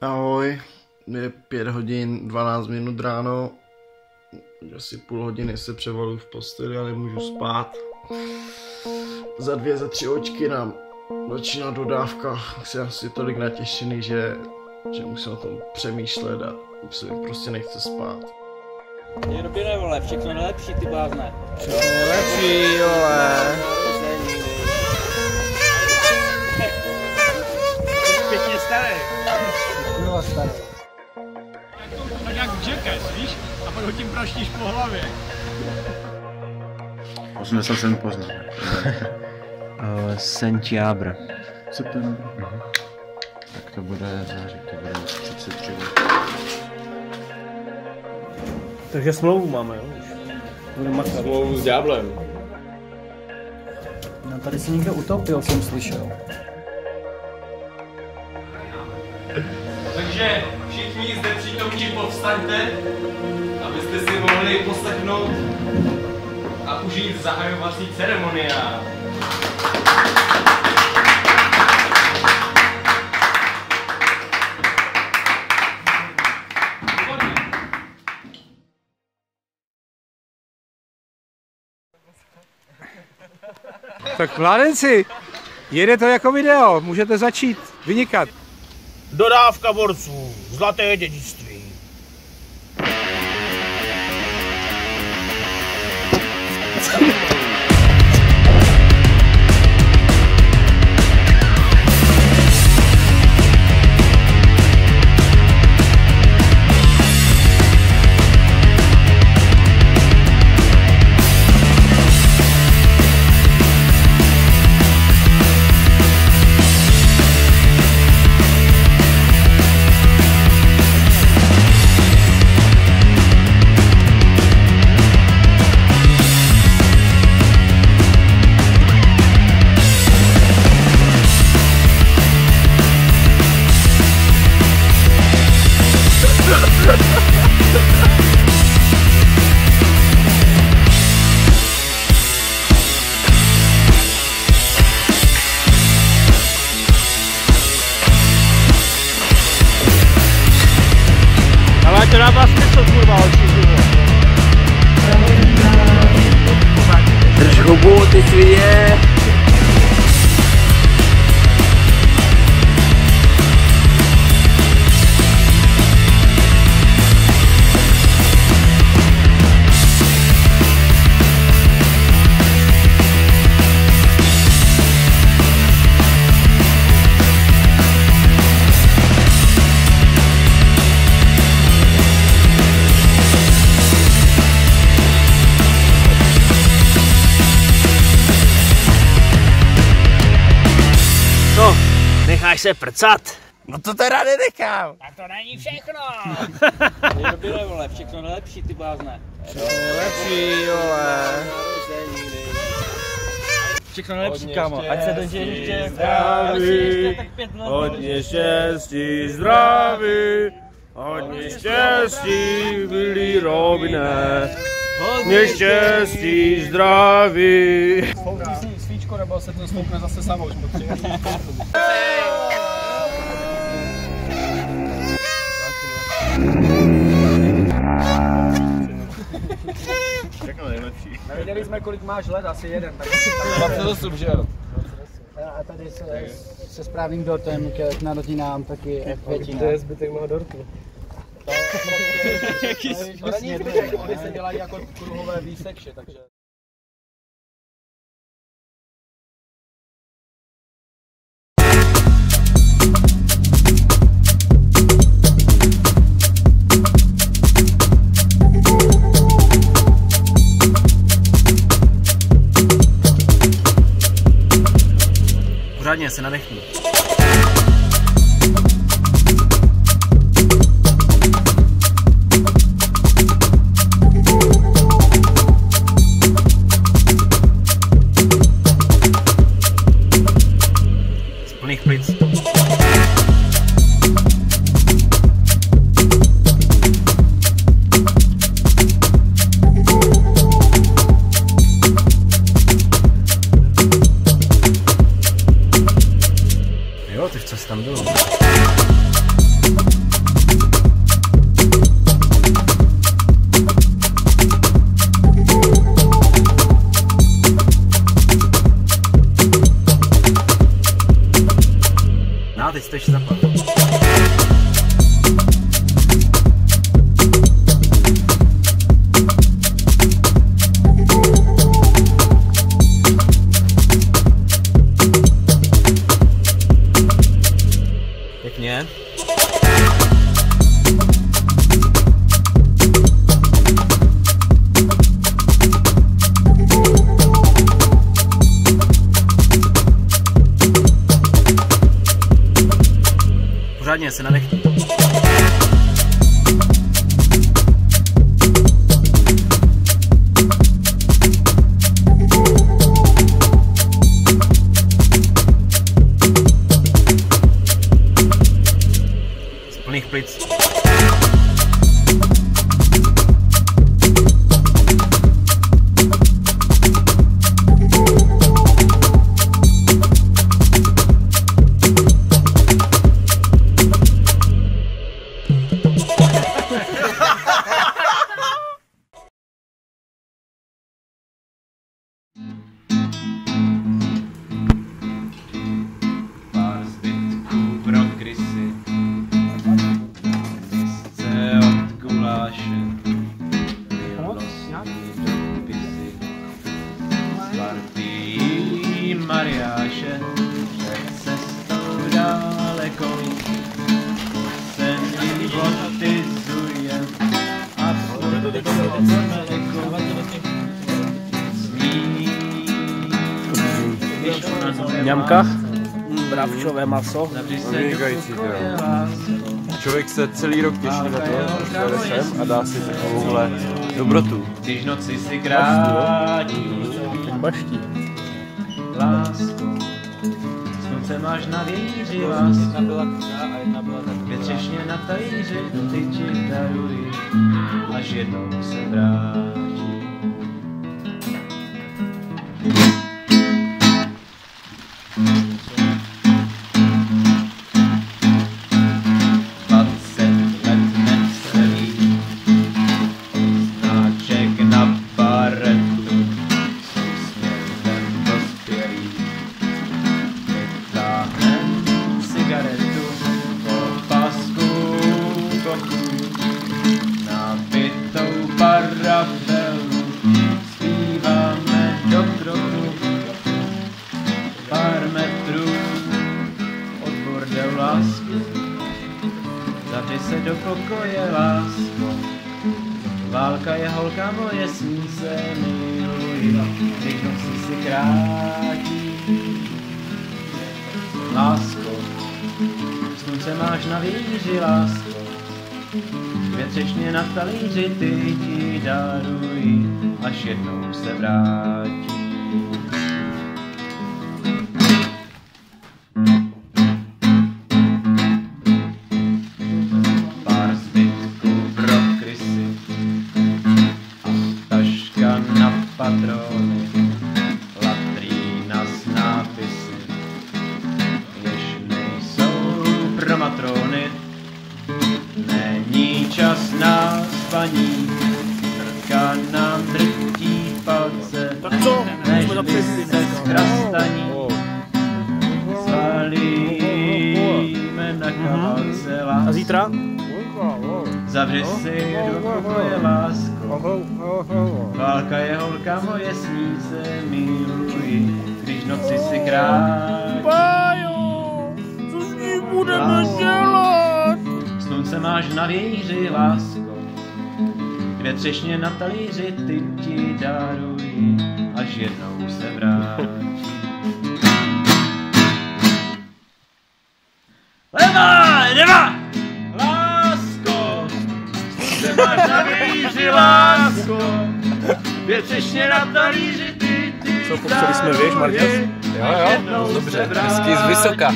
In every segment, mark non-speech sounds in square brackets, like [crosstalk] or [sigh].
Ahoj, je 5 hodin 12 minut ráno, asi půl hodiny se převaluju v posteli a nemůžu spát. Za dvě, za tři očky nám začíná dodávka, jsem asi tolik natěšený, že, že musím o tom přemýšlet a už se mi prostě nechce spát. Je dobrý vole, všechno nejlepší, ty blázne. Všechno nejlepší, vole. Pak ho tím praštíš po hlavě. 87 poznám. [laughs] Uh, Santiabra. September. Tak to bude září, to bude 33 let. Takže smlouvu máme, jo? Už. Budeme makat. Smlouvu s ďáblem. No tady se někdo utopil, jsem slyšel. Takže všichni zde přítomní povstaňte, abyste si mohli poslechnout a užít zahajovací ceremonia. Tak mládenci, jede to jako video, můžete začít vynikat. Dodávka borců, zlaté jedeničce. To dává smysl, kurva, Drž hubu, ty svině! Necháš se prcat? No to teda nenechám. A to není všechno. Je dobrý ne, vole, všechno nejlepší, ty blázne. Lepší, vole. Všechno nejlepší, kámo. Ať se dožije ještě, zdraví, pět let. Hodně štěstí, zdraví, hodně štěstí, milí Robine. Hodně štěstí, zdraví. Svíčko, nebo se to stoupne zase samo, už potřebuje. Všechno nejlepší. Nevěděli jsme, kolik máš let, asi jeden. Tak 28, že jo? A tady se, se správným dortem k narozeninám taky květina. To je zbytek mého dortu. zbytek, oni se dělají jako kruhové výsekše, takže... Pořádně se nadechnu. です。と一緒だから Pořádně se zve Ňamka? Bravčové maso. Vynikající Člověk se celý rok těší na to, že přijede sem a dá si takovouhle dobrotu. Když noci si krátí, Baští. lásko, slunce máš na věži, lásko, Jedna byla křá a jedna byla tak větřešně na talíři, ty ti daruji, až jednou se vrátí. Holka moje, s ní se miluji, když noci si krátí. Lásko, slunce máš na víži, lásko, větřešně na talíři ty ti daruji, až jednou se vrátí. Na spaní, trka nám drtí palce, Tak co? než Můžeme zapřít se zchrastaní. Svalíme na kavalce A lásku. zítra? Zavři si do pokoje lásko. Válka je holka moje, s ní se miluji, když noci si krátí. Pájo, co s ní budeme dělat? Slunce máš na vějíři, lásko. Dvě třešně na talíři, ty ti daruji, až jednou se vrátí. Levá, levá! Lásko, slunce máš na vějíři, lásko. Dvě třešně na talíři, ty ti Co, popřeli jsme věž, Marťas? Jo, jo, dobře, Hezky z vysoka.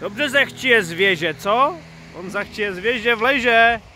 Dobře zachčije z věže, co? On zachčije z věže vleže. tebe,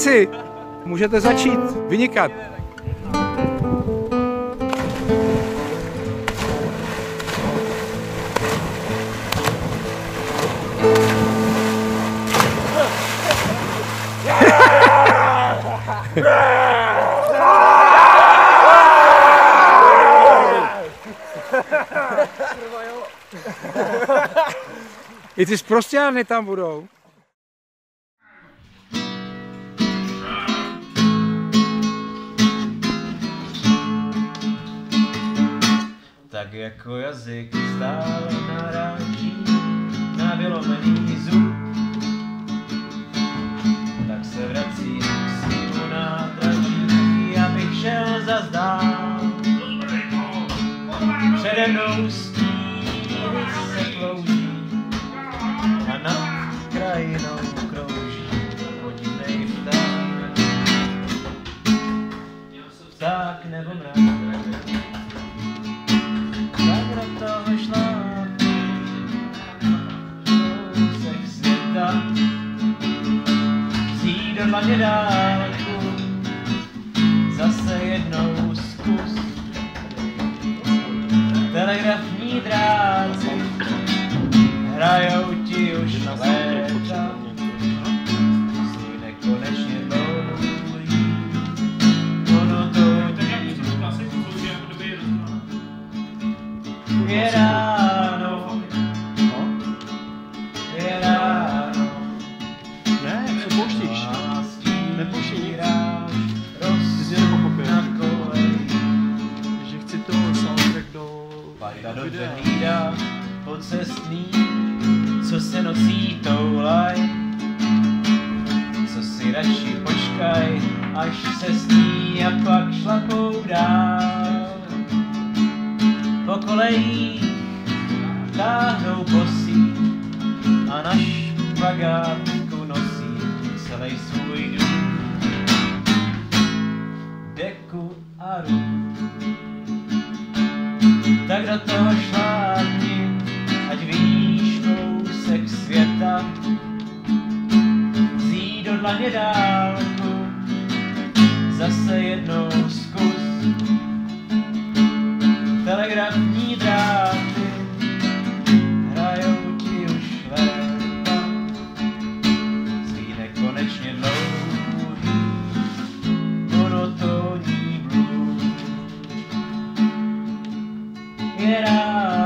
Mládenci, můžete začít vynikat. I ty zprostěrny tam budou. Jako jazyk stále naráží na vylomený zub, tak se vrací k svýmu nádraží, abych šel zas dál. Přede mnou Vajda do videa. hlídá pocestný, co se nocí toulaj. Co si radši počkaj, až se sní a pak šlapou dál. Po kolejích táhnou posí a na špagátku do toho šlápni, ať vidíš kousek světa. Vzít do dlaně dálku, zase jednou zkus. Telegrafní get out.